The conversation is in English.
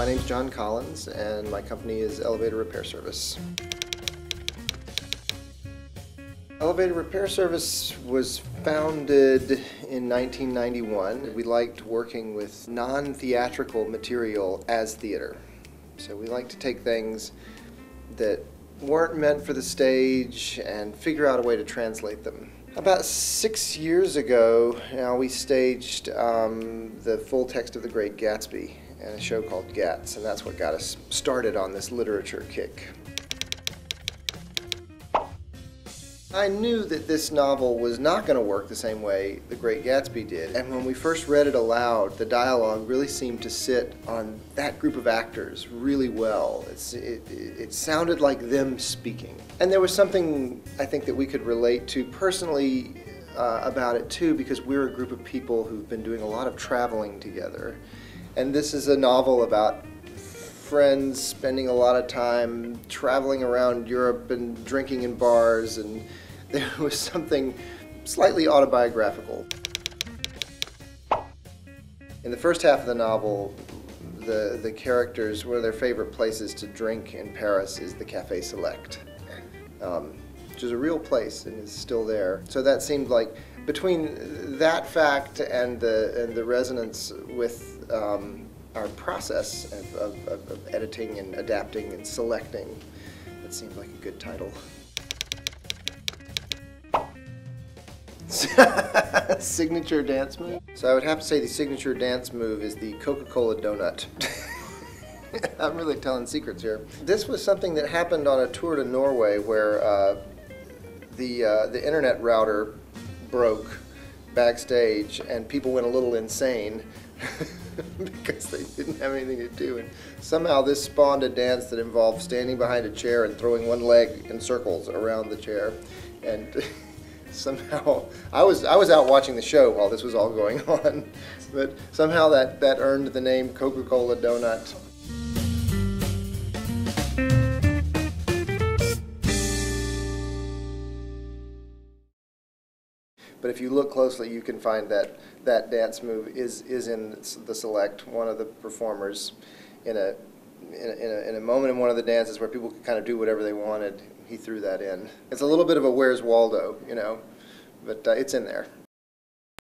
My name's John Collins, and my company is Elevator Repair Service. Elevator Repair Service was founded in 1991. We liked working with non-theatrical material as theater. So we like to take things that weren't meant for the stage and figure out a way to translate them. About six years ago, now we staged um, the full text of The Great Gatsby in a show called Gatz, and that's what got us started on this literature kick. I knew that this novel was not going to work the same way The Great Gatsby did, and when we first read it aloud, the dialogue really seemed to sit on that group of actors really well. It, it sounded like them speaking. And there was something I think that we could relate to personally uh, about it too, because we're a group of people who've been doing a lot of traveling together. And this is a novel about friends spending a lot of time traveling around Europe and drinking in bars, and there was something slightly autobiographical. In the first half of the novel, the, the characters, one of their favorite places to drink in Paris is the Café Select, um, which is a real place and is still there. So that seemed like between that fact and the, and the resonance with um, our process of, of, of, editing and adapting and selecting. That seemed like a good title. signature dance move? So I would have to say the signature dance move is the Coca-Cola donut. I'm really telling secrets here. This was something that happened on a tour to Norway where uh, the, uh, the internet router broke backstage and people went a little insane because they didn't have anything to do. And somehow this spawned a dance that involved standing behind a chair and throwing one leg in circles around the chair. And somehow I was I was out watching the show while this was all going on, but somehow that that earned the name Coca-Cola Donut. But if you look closely, you can find that that dance move is is in the select. One of the performers in a in a, in a, moment in one of the dances where people could kind of do whatever they wanted, he threw that in. It's a little bit of a Where's Waldo, you know, but uh, it's in there.